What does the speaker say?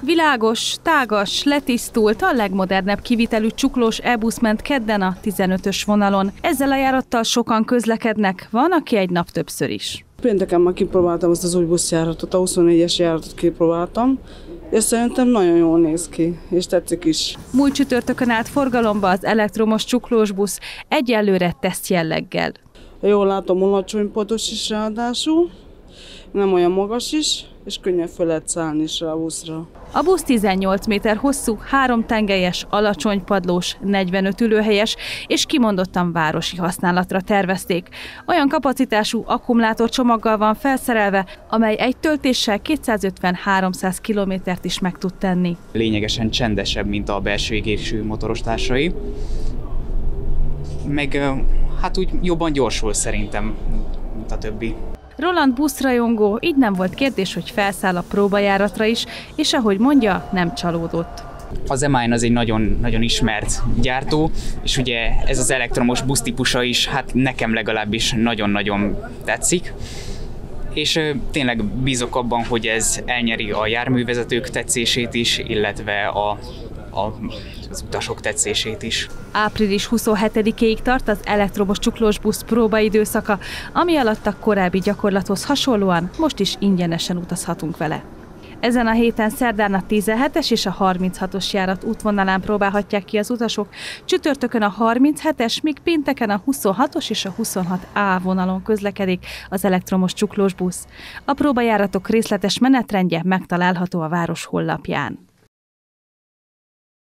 Világos, tágas, letisztult, a legmodernebb kivitelű csuklós e-busz ment kedden a 15-ös vonalon. Ezzel a járattal sokan közlekednek, van, aki egy nap többször is. Pénteken már kipróbáltam ezt az új buszjáratot, a 24-es járatot kipróbáltam, és szerintem nagyon jól néz ki, és tetszik is. Múlt csütörtökön állt forgalomba az elektromos csuklós busz, egyelőre teszt jelleggel. Jól látom, alacsony podos is ráadásul, nem olyan magas is, és könnyen fel lehet szállni is rá a buszra. A busz 18 méter hosszú, három tengelyes, alacsony padlós, 45 ülőhelyes és kimondottan városi használatra tervezték. Olyan kapacitású akkumulátorcsomaggal van felszerelve, amely egy töltéssel 250-300 kilométert is meg tud tenni. Lényegesen csendesebb, mint a belső égésű motoros társai. Meg hát úgy jobban gyorsul szerintem, mint a többi. Roland buszrajongó, így nem volt kérdés, hogy felszáll a próbajáratra is, és ahogy mondja, nem csalódott. Az Emine az egy nagyon, nagyon ismert gyártó, és ugye ez az elektromos busz típusa is, hát nekem legalábbis nagyon-nagyon tetszik és tényleg bízok abban, hogy ez elnyeri a járművezetők tetszését is, illetve a, a az utasok tetszését is. Április 27-ig tart az elektromos csuklós busz próbaidőszaka, ami alatt a korábbi gyakorlathoz hasonlóan most is ingyenesen utazhatunk vele. Ezen a héten szerdán a 17-es és a 36-os járat útvonalán próbálhatják ki az utasok, csütörtökön a 37-es, míg pénteken a 26-os és a 26A vonalon közlekedik az elektromos csuklós busz. A próbajáratok részletes menetrendje megtalálható a város honlapján.